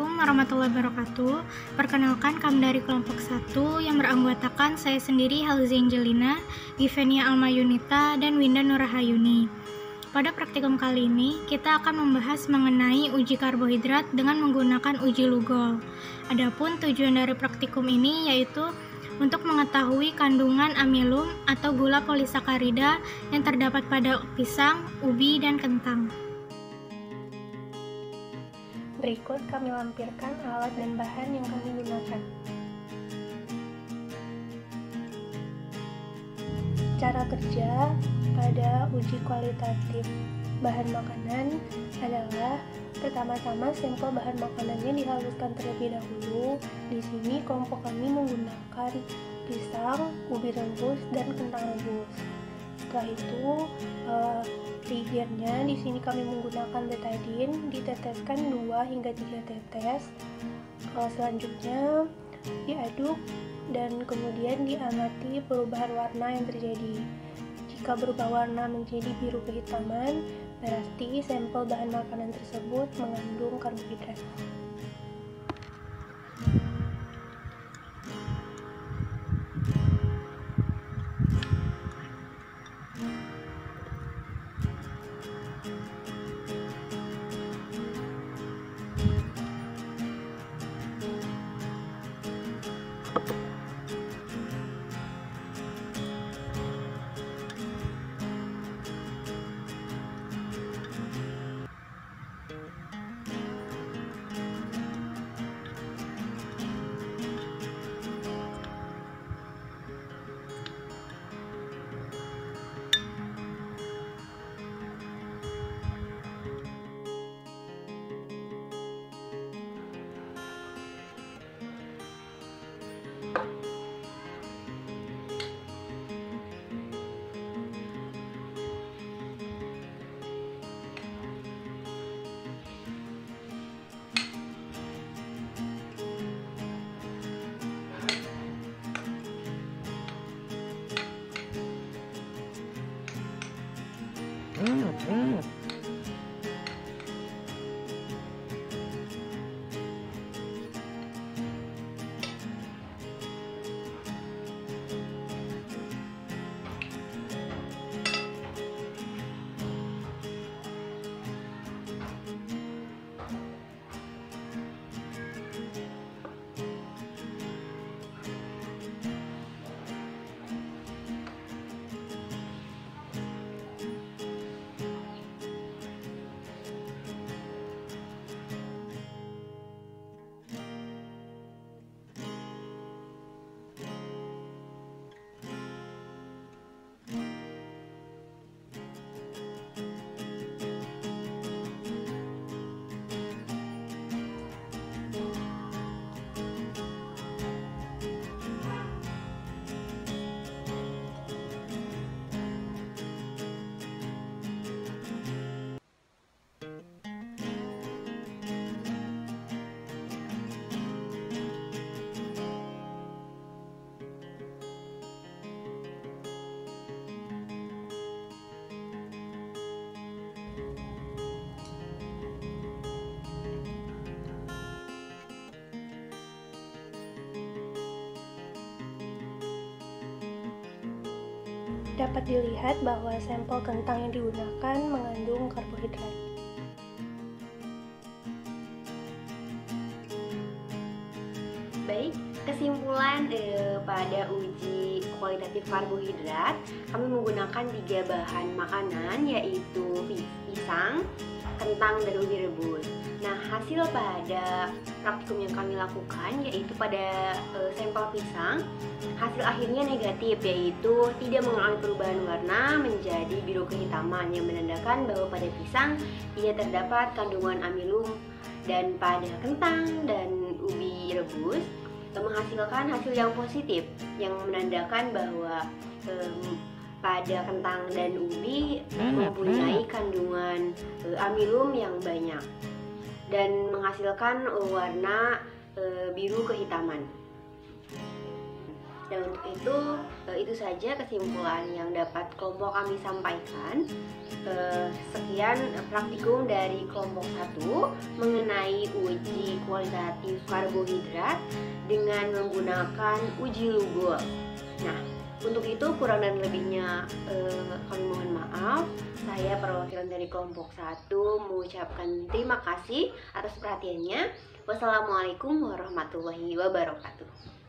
Assalamualaikum warahmatullahi wabarakatuh. Perkenalkan kami dari kelompok 1 yang beranggotakan saya sendiri Halzi Angelina, Givenia Alma Yunita, dan Winda Nurahayuni. Pada praktikum kali ini, kita akan membahas mengenai uji karbohidrat dengan menggunakan uji Lugol. Adapun tujuan dari praktikum ini yaitu untuk mengetahui kandungan amilum atau gula polisakarida yang terdapat pada pisang, ubi, dan kentang. Berikut kami lampirkan alat dan bahan yang kami gunakan. Cara kerja pada uji kualitatif bahan makanan adalah pertama-tama sampel bahan makanannya dihaluskan terlebih dahulu. Di sini kelompok kami menggunakan pisang, ubi rebus, dan kentang rebus. Setelah itu, triggernya di sini kami menggunakan betadine diteteskan 2 hingga 3 tetes. Uh, selanjutnya diaduk dan kemudian diamati perubahan warna yang terjadi. Jika berubah warna menjadi biru kehitaman berarti sampel bahan makanan tersebut mengandung karbohidrat Mm-hmm. Dapat dilihat bahwa sampel kentang yang digunakan mengandung karbohidrat. Baik, kesimpulan eh, pada uji kualitatif karbohidrat, kami menggunakan tiga bahan makanan yaitu pisang, kentang, dan ubi rebus. Nah, hasil pada praktikum yang kami lakukan yaitu pada e, sampel pisang, hasil akhirnya negatif yaitu tidak mengalami perubahan warna menjadi biru kehitaman yang menandakan bahwa pada pisang tidak terdapat kandungan amilum dan pada kentang dan ubi rebus menghasilkan hasil yang positif yang menandakan bahwa e, pada kentang dan ubi mempunyai kandungan e, amilum yang banyak dan menghasilkan warna e, biru kehitaman. Dan untuk itu, eh, itu saja kesimpulan yang dapat kelompok kami sampaikan. Eh, sekian praktikum dari kelompok satu mengenai uji kualitatif karbohidrat dengan menggunakan uji Lugol. Nah, untuk itu kurang dan lebihnya eh, kami mohon maaf. Saya perwakilan dari kelompok satu mengucapkan terima kasih atas perhatiannya. Wassalamualaikum warahmatullahi wabarakatuh.